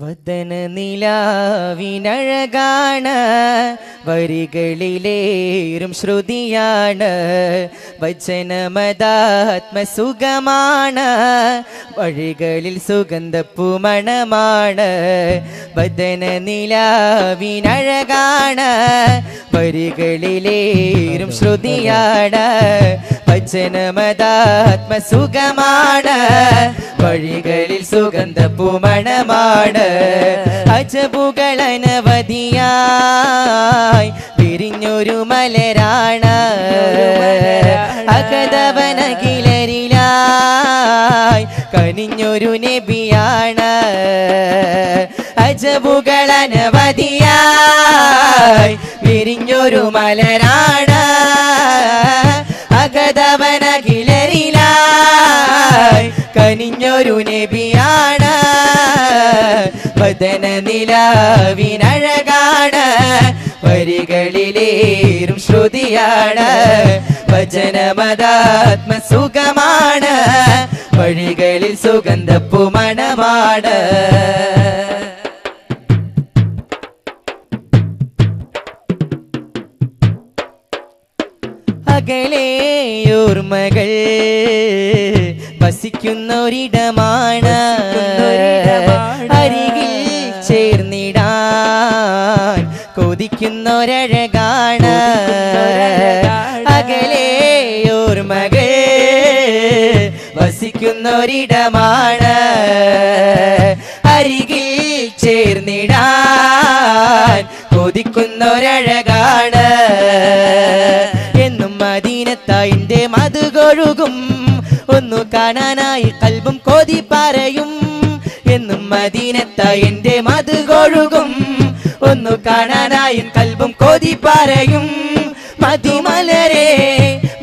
വദന നിലാവിനഴകാണ് വരികളിലേറും ശ്രുതിയാണ് വചനമതാത്മസുഖമാണ് വഴികളിൽ സുഗന്ധപ്പുമണമാണ് വദന നിലാവിനഴകാണ് വരികളിലേറും ശ്രുതിയാണ് വചനമതാത്മസുഖമാണ് വഴികളിൽ സുഗന്ധ പൂമണമാണ്. അജപുകളനവധിയായി വിരിഞ്ഞൊരു മലരാണ്. അകതവനകിലരിലായി കനിഞ്ഞൊരു നബിയാണ്. അജപുകളനവധിയായി വിരിഞ്ഞൊരു മലരാണ്. അകതവനകിലരിലായി നബിയാണ്. വദന നിലാവിനഴകാണ്. വരികളിലേറും ശ്രുതിയാണ്. വചനമതാത്മസുഖമാണ് വഴികളിൽ സുഗന്ധപ്പുമണമാണ് അകലെയോർമകൾ വസിക്കുന്നൊരിടമാണ്. അരികിൽ ചേർന്നിടാൻ കൊതിക്കുന്നൊരഴകാണ്. വസിക്കുന്ന വസിക്കുന്നൊരിടമാണ്. അരികിൽ ചേർന്നിടാൻ കൊതിക്കുന്നൊരഴകാണ്. എന്നും മദീനത്തായിന്റെ മതുകൊഴുകും ഒന്നു കാണാനായി കൽബും കോതി പറയും എന്നും മദീനത്ത എന്റെ മതുകൊഴുകും ഒന്നു കാണാനായി കൽബും കോതി പറയും മധുമലരെ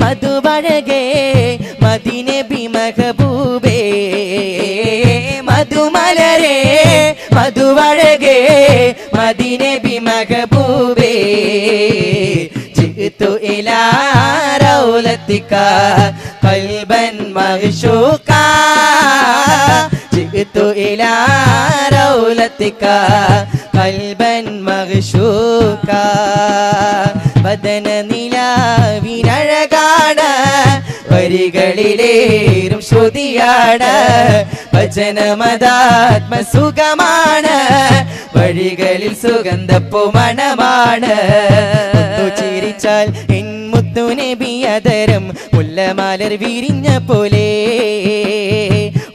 മധുവഴകേ മദീനെ മഹബൂബേ. മധുമലരെ മധുവഴകേ മദീനെ മഹബൂബേ. ചിത്തു ഇലാ റൗലത്തിക്ക ഖൽബൻ ഖൽബൻ മഗ്ശൂകാ വദന നിലാവിനഴകാണ് വരികളിലേറും ശ്രുതിയാണ്. വചനമതാത്മസുഖമാണ് വഴികളിൽ സുഗന്ധപ്പുമണമാണ്. മണമാണ് ചിരിച്ചാൽ എൻ മുത്തു നബിയതരം മുല്ലമാലർ വിരിഞ്ഞ പോലെ.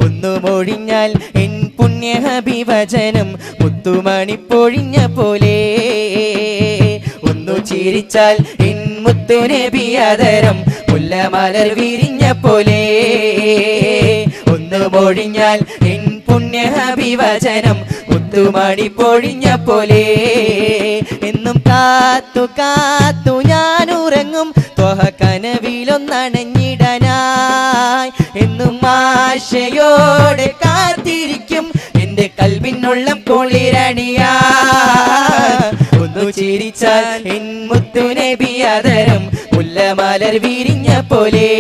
ഒന്നു മൊഴിഞ്ഞാൽ എൻ പുണ്യഹബിവചനം മുത്തുമണി പൊഴിഞ്ഞ പോലെ. ഒന്നു ചിരിച്ചാൽ എൻ മുത്തു മുല്ലമാലർ വിരിഞ്ഞ പോലെ. ഒന്നു മൊഴിഞ്ഞാൽ എൻ പുണ്യഹബിവചനം മുത്തുമണി പൊഴിഞ്ഞ പോലെ. എന്നും കാത്തു കാത്തു ഞാൻ ഉറങ്ങും ത്വഹ എന്നും ആശയോടെ കാത്തിരിക്കും. എന്റെ കൽവിനുള്ളം കുളിരണിയാ ഒന്നു ചിരിച്ചാൽ എൻ മുത്തു നബി അതരം വിരിഞ്ഞ പോലെ.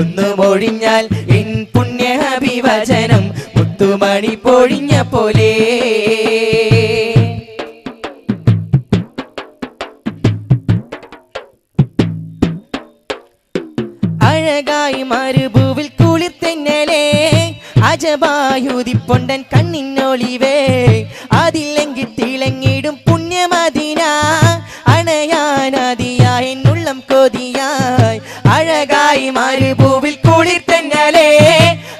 ഒന്നു മൊഴിഞ്ഞാൽ എൻ പുണ്യഹബിവചനം മുത്തുമണി പൊഴിഞ്ഞ പോലെ. അഴകായി മരുഭൂവിൽ കുളിർ അജബായുതിപ്പൊണ്ടൻ അജബായുതി പൊണ്ടൻ കണ്ണിന്നൊളിവേ അതില്ലെങ്കിൽ തിളങ്ങിടും പുണ്യമതിന. അണയാനതിയായി എന്നുള്ളം കൊതിയായി. അഴകായി മരുഭൂവിൽ കുളിർ തെന്നലേ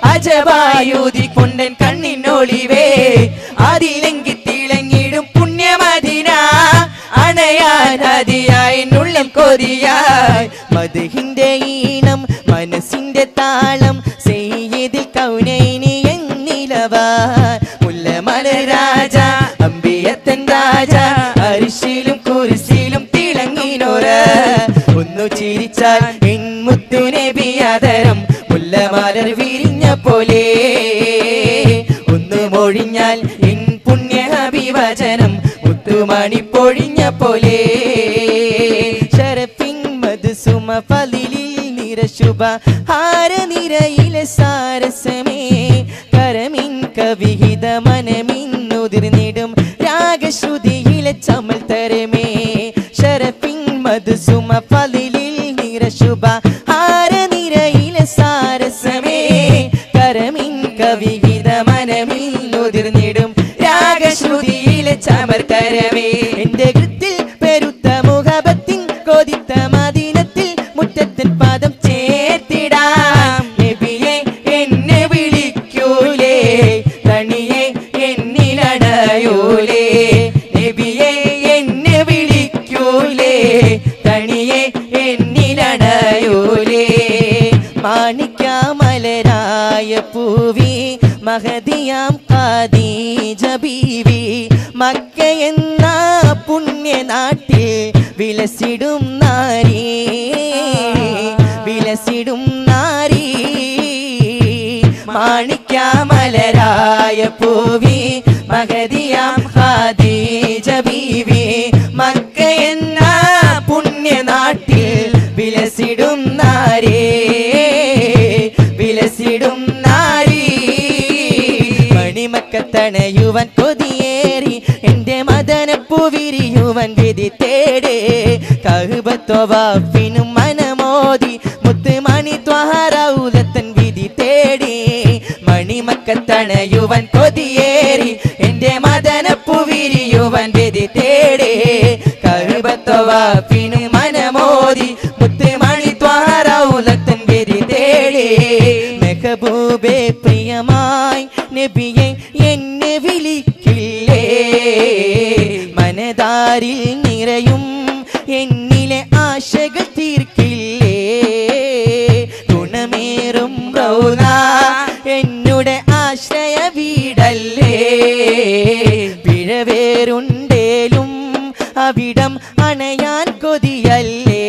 അജബായുതി കൊണ്ടൻ കണ്ണിന്നൊളിവേ അതില്ലെങ്കിൽ തിളങ്ങിടും പുണ്യമതിന. അണയാനതിയായി എന്നുള്ളം കൊതിയായി. മനസ്സിന്റെ താളം സെയ്യതിൽ കൗനൈനി എന്നിലവ മുല്ലമല രാജ അമ്പിയത്തൻ രാജ അരിശിലും കുരിശിലും തിളങ്ങിനോര ഒന്നു ചിരിച്ചാൽ എൻമുത്തുനെ ബിയാതരം മുല്ലമലർ വിരിഞ്ഞ പോലെ. ഒന്നു മൊഴിഞ്ഞാൽ എൻ പുണ്യ അഭിവചനം മുത്തുമണി പൊഴിഞ്ഞ പോലെ. ഷറഫിൻ മധുസുമ ഫലിലിൽ നിരശുഭ ഹാരനിരയിലെ സാരസമേ കരമിൻ കവിഹിത മനമിന്നുതിർന്നിടും രാഗശ്രുതിയിലെ ചമൽ തരമേ. ശരപ്പിൻ മധുസുമ ഫലിലിൽ നിരശുഭ പൂവി മഹദിയാം ഖദീജ മക്ക എന്ന പുണ്യനാട്ടിൽ വിലസിടും നാരി. വിലസിടും നാരി. മാണിക്യാമലരായ പൂവി മഹദിയാം ഖദീജ മണിമക്കത്തണയുവൻ കൊതിയേറി. എന്റെ മദനപ്പൂ വിരിയുവൻ വിധി തേടേ. കഹുബത്വവാഫിനും മനമോതി. മുത്ത് മണി ത്വഹറൗലത്തൻ വിധി തേടി. മണിമക്കത്തണയുവൻ കൊതിയേറി. എന്റെ മദനപ്പൂ വിരിയുവൻ വിധി തേടേ. കഹുബത്വവാഫിനും മനതാരിൽ നിറയും എന്നിലെ ആശകൾ തീർക്കില്ലേ? ഗുണമേറും റൗന എന്നുടെ ആശ്രയ വീടല്ലേ? പിഴവേരുണ്ടേലും അവിടം അണയാൻ കൊതിയല്ലേ?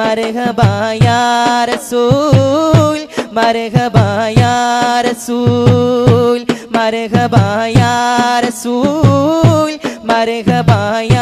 മർഹബായ റസൂൽ മർഹബായ റസൂൽ മർഹബായ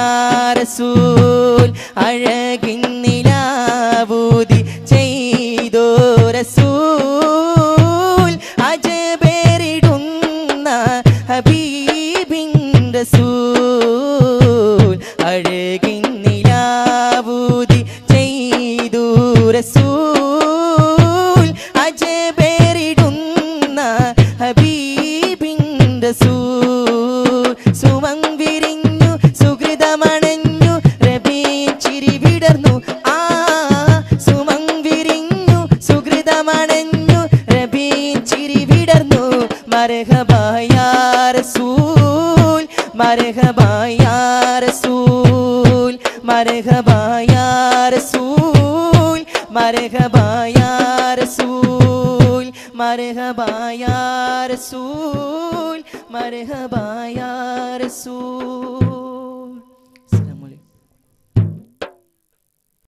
مرحبا يا رسول مرحبا يا رسول مرحبا يا رسول مرحبا يا رسول مرحبا يا رسول مرحبا يا رسول